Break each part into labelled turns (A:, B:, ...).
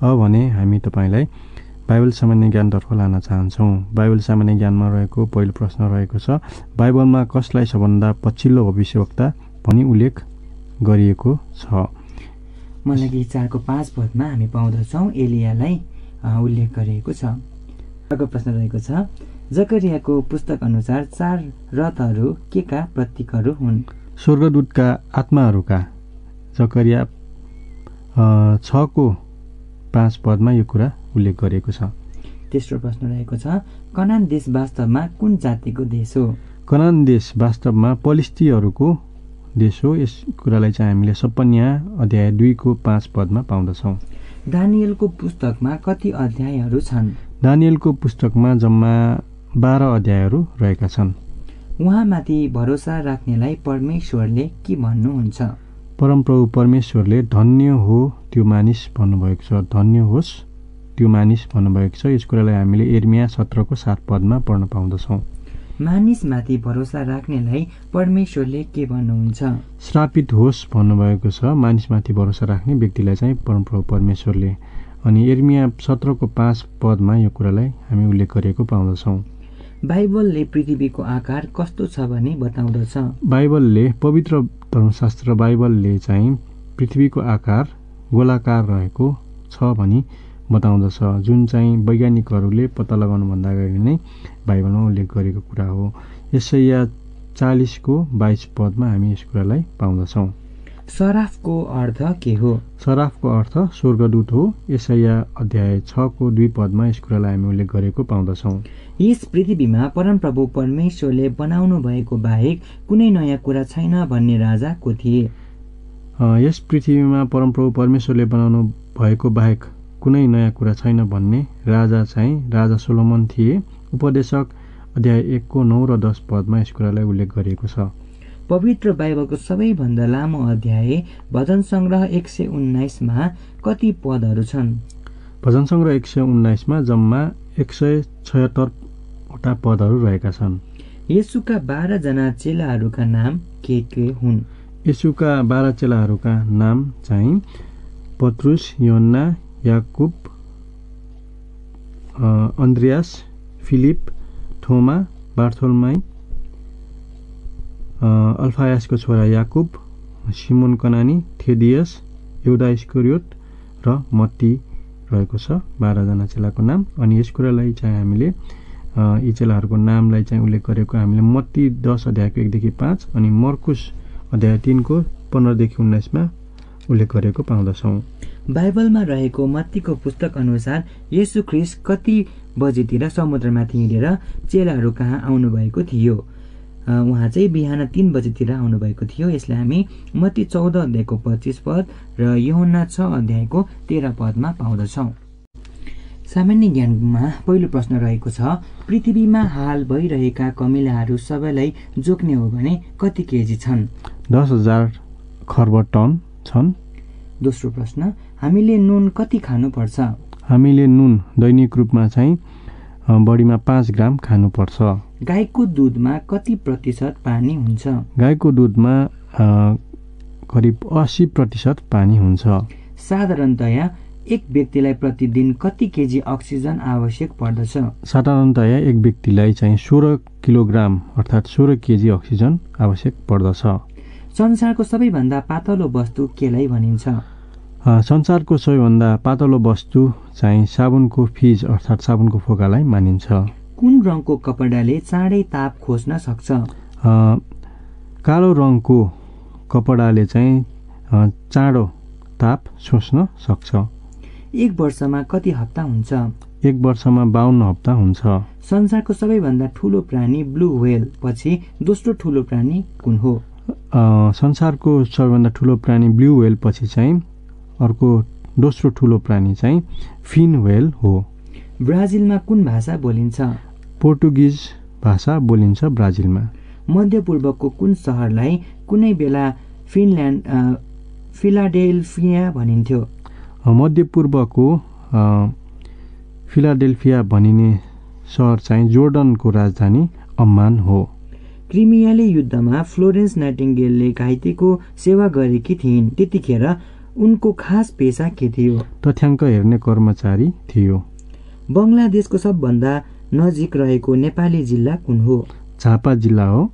A: भने हामी तपाईँलाई बाइबल सामान्य ज्ञानतर्फ लान चाहन्छौँ। बाइबल सामान्य ज्ञानमा रहेको पहिलो प्रश्न रहेको छ बाइबलमा कसलाई सबभन्दा पछिल्लो भविष्यवक्ता भनी उल्लेख गरिएको छ?
B: मलाई चारको पाँच पदमा हामी पाउँदछौँ एलियालाई उल्लेख गरिएको छ। अर्को प्रश्न रहेको छ जकरियाको पुस्तक अनुसार चार रथहरू के का प्रतीकहरू हुन्?
A: स्वर्गदूतका आत्माहरूका जकरिया छको पाँच पदमा यो कुरा उल्लेख गरिएको छ।
B: तेस्रो प्रश्न रहेको छ कनान देश वास्तवमा कुन जातिको देश हो?
A: कनान देश वास्तवमा पलिस्तीहरूको देश हो। यस कुरालाई चाहिँ हामीले सपन्या अध्याय दुईको पाँच पदमा पाउँदछौँ।
B: दानियलको पुस्तकमा कति अध्यायहरू छन्?
A: दानियलको पुस्तकमा जम्मा बाह्र अध्यायहरू रहेका छन्।
B: उहाँमाथि भरोसा राख्नेलाई परमेश्वरले के भन्नुहुन्छ?
A: परमप्रभु परमेश्वरले धन्य हो त्यो मानिस भन्नुभएको छ। धन्य होस् त्यो मानिस भन्नुभएको छ। यस कुरालाई हामीले एर्मिया सत्रको सात पदमा पढ्न पाउँदछौँ।
B: मानिसमाथि भरोसा राख्नेलाई परमेश्वरले के भन्नुहुन्छ?
A: श्रापित होस् भन्नुभएको छ। मानिसमाथि भरोसा राख्ने व्यक्तिलाई चाहिँ परमप्रभु परमेश्वरले। अनि एर्मिया सत्रको पाँच पदमा यो कुरालाई हामी उल्लेख गरेको पाउँदछौँ।
B: बाइबलले पृथ्वीको आकार कस्तो छ भनी बताउँदछ।
A: बाइबलले पवित्र धर्मशास्त्र बाइबलले चाहिँ पृथ्वीको आकार गोलाकार रहेको छ भनी बताउँदछ। जुन चाहिँ वैज्ञानिकहरूले पत्ता लगाउनुभन्दा अगाडि नै बाइबलमा उल्लेख गरेको कुरा हो। यसैया चालिसको बाइस पदमा हामी यस कुरालाई पाउँदछौँ।
B: सराफको अर्थ के हो?
A: सराफको अर्थ स्वर्गदूत हो। यसैया अध्याय छको दुई पदमा यस कुरालाई हामी उल्लेख गरेको पाउँदछौँ।
B: यस पृथ्वीमा परमप्रभु परमेश्वरले बनाउनु भएको बाहेक कुनै नयाँ कुरा छैन भन्ने राजा को थिए
A: यस पृथ्वीमा परमप्रभु परमेश्वरले बनाउनु भएको बाहेक कुनै नयाँ कुरा छैन भन्ने राजा चाहिँ राजा सोलोमन थिए। उपदेशक अध्याय एकको नौ र दस पदमा यस कुरालाई उल्लेख गरिएको छ।
B: पवित्र बाइबलको सबैभन्दा लामो अध्याय भजन सङ्ग्रह एक सय उन्नाइसमा कति पदहरू छन्?
A: भजन सङ्ग्रह एक सय उन्नाइसमा जम्मा एक सय छयत्तरवटा पदहरू रहेका छन्।
B: येसुका बाह्रजना चेलाहरूका नाम के के हुन्?
A: यसुका बाह्र चेलाहरूका नाम चाहिँ पत्रुस योन्ना याकुब अन्द्रियास फिलिप थोमा बार्थोलमाई अल्फायासको छोरा याकुब सिमोन कनानी थेदियस युदा इस्करियोत र मत्ती रहेको छ बाह्रजना चेलाको नाम। अनि यस कुरालाई चाहिँ हामीले यी चेलाहरूको नामलाई चाहिँ उल्लेख गरेको हामीले मत्ती दस अध्यायको एकदेखि पाँच अनि मर्कुस अध्याय तिनको पन्ध्रदेखि उन्नाइसमा उल्लेख गरेको पाउँदछौँ।
B: बाइबलमा रहेको मत्तीको पुस्तक अनुसार येसु ख्रिस्ट कति बजेतिर समुद्रमाथि हिँडेर चेलाहरू कहाँ आउनुभएको थियो? उहाँ चाहिँ बिहान तिन बजेतिर आउनुभएको थियो। यसलाई हामी मत्ती चौध अध्यायको पच्चिस पद र यहुन्ना छ अध्यायको तेह्र पदमा पाउँदछौँ। सामान्य ज्ञानमा पहिलो प्रश्न रहेको छ पृथ्वीमा हाल भइरहेका कमिलाहरू सबैलाई जोख्ने हो भने कति केजी छन्?
A: दस हजार खर्ब टन छन्।
B: दोस्रो प्रश्न हामीले नुन कति खानुपर्छ?
A: हामीले नुन दैनिक रूपमा चाहिँ बढीमा पाँच ग्राम खानुपर्छ।
B: गाईको दुधमा कति प्रतिशत पानी हुन्छ?
A: गाईको दुधमा करिब अस्सी प्रतिशत पानी हुन्छ।
B: साधारणतया एक व्यक्तिलाई प्रतिदिन कति केजी अक्सिजन आवश्यक पर्दछ?
A: साधारणतया एक व्यक्तिलाई चाहिँ सोह्र किलोग्राम अर्थात् सोह्र केजी अक्सिजन आवश्यक पर्दछ।
B: संसारको सबैभन्दा पातलो वस्तु केलाई भनिन्छ?
A: संसारको सबैभन्दा पातलो वस्तु चाहिँ साबुनको फिज अर्थात् साबुनको फोकालाई मानिन्छ।
B: कुन रङको कपडाले चाँडै ताप खोज्न सक्छ?
A: कालो रङको कपडाले चाहिँ चाँडो ताप सोच्न सक्छ।
B: एक वर्षमा कति हप्ता हुन्छ?
A: एक वर्षमा बाहन्न हप्ता हुन्छ।
B: संसारको सबैभन्दा ठुलो प्राणी ब्लू व्हेल पछि दोस्रो ठुलो प्राणी कुन हो?
A: संसारको सबैभन्दा ठुलो प्राणी ब्लू व्हेल पछि चाहिँ अर्को दोस्रो ठुलो प्राणी चाहिँ फिन व्हेल हो।
B: ब्राजिलमा कुन भाषा बोलिन्छ?
A: पोर्टुगिज भाषा बोलिन्छ ब्राजिलमा।
B: मध्यपूर्वको कुन सहरलाई कुनै बेला फिनल्यान्ड फिलाडेल्फिया भनिन्थ्यो?
A: मध्यपूर्वको फिलाडेल्फिया भनिने सहर चाहिँ जोर्डनको राजधानी अम्मान हो।
B: क्रिमियाली युद्धमा फ्लोरेन्स नाइटिङ्गेलले घाइतेको सेवा गरेकी थिइन्। त्यतिखेर उनको खास पेसा के थियो?
A: तथ्याङ्क हेर्ने कर्मचारी थियो।
B: बङ्गलादेशको सबभन्दा नजिक रहेको नेपाली जिल्ला कुन हो?
A: झापा जिल्ला हो।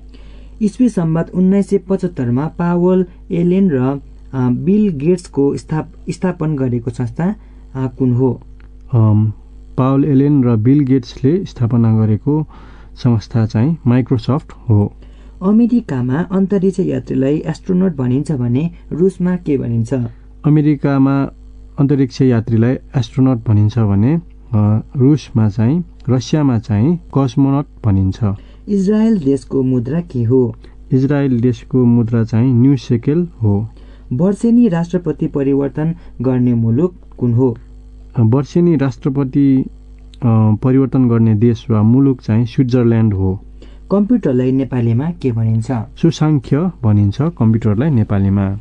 B: इस्वी सम्बत उन्नाइस सय पचहत्तरमा पावल एलेन र बिल गेट्सको स्थाप स्थापन गरेको संस्था कुन हो?
A: पावल एलेन र बिल गेट्सले स्थापना गरेको संस्था चाहिँ माइक्रोसफ्ट हो।
B: अमेरिकामा अन्तरिक्ष यात्रीलाई एस्ट्रोनट भनिन्छ भने रुसमा के भनिन्छ?
A: अमेरिकामा अन्तरिक्ष यात्रीलाई एस्ट्रोनट भनिन्छ भने रुसमा चाहिँ रसियामा चाहिँ कस्मोनट भनिन्छ।
B: इजरायल देशको मुद्रा के हो?
A: इजरायल देशको मुद्रा चाहिँ न्यु सेकेल हो।
B: वर्षेनी राष्ट्रपति परिवर्तन गर्ने मुलुक कुन हो?
A: वर्षेनी राष्ट्रपति परिवर्तन गर्ने देश वा मुलुक चाहिँ स्विजरल्यान्ड हो।
B: कम्प्युटरलाई नेपालीमा के भनिन्छ?
A: सुसाङ्ख्य भनिन्छ कम्प्युटरलाई नेपालीमा।